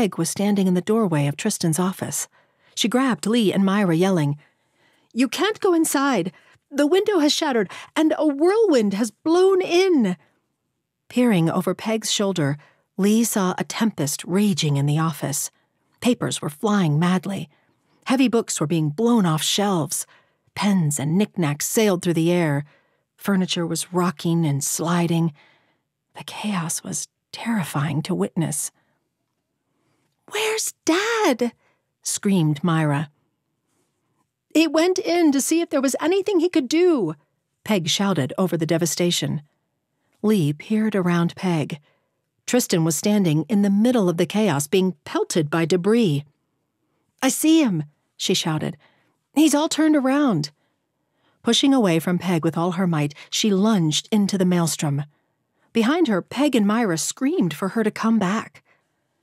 Peg was standing in the doorway of Tristan's office. She grabbed Leigh and Myra, yelling, You can't go inside. The window has shattered, and a whirlwind has blown in. Peering over Peg's shoulder, Leigh saw a tempest raging in the office. Papers were flying madly. Heavy books were being blown off shelves. Pens and knickknacks sailed through the air. Furniture was rocking and sliding. The chaos was terrifying to witness. Where's Dad? screamed Myra. He went in to see if there was anything he could do, Peg shouted over the devastation. Leigh peered around Peg. Tristan was standing in the middle of the chaos, being pelted by debris. I see him, she shouted. He's all turned around. Pushing away from Peg with all her might, she lunged into the maelstrom. Behind her, Peg and Myra screamed for her to come back.